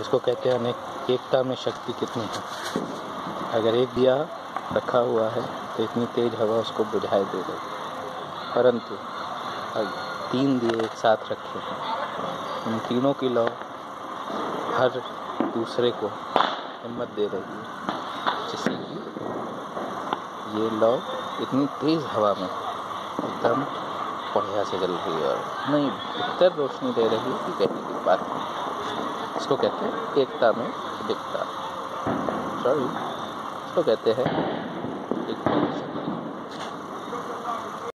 इसको कहते हैं, अनेक, एकता में शक्ति कितनी है? अगर एक दिया रखा हुआ है तो इतनी तेज हवा उसको बुझाए दे देगी परंतु अगर तीन दिए एक साथ रखे हैं। उन तीनों की लौ हर दूसरे को हिम्मत दे रही है, जिससे कि ये लौ इतनी तेज हवा में एकदम बढ़िया से जल रही है और नहीं, बेहतर रोशनी दे रही है कि कहने की बात नहीं। इसको कहते हैं एकता में दिखता। सॉरी इसको कहते हैं